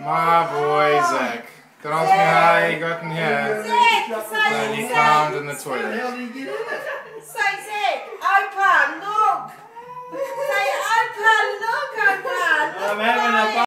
My boy Zach. Kan me nie hy got in here. Zach, Zach, And he say found in the toilet. How did he get in it?